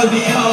I'll be home.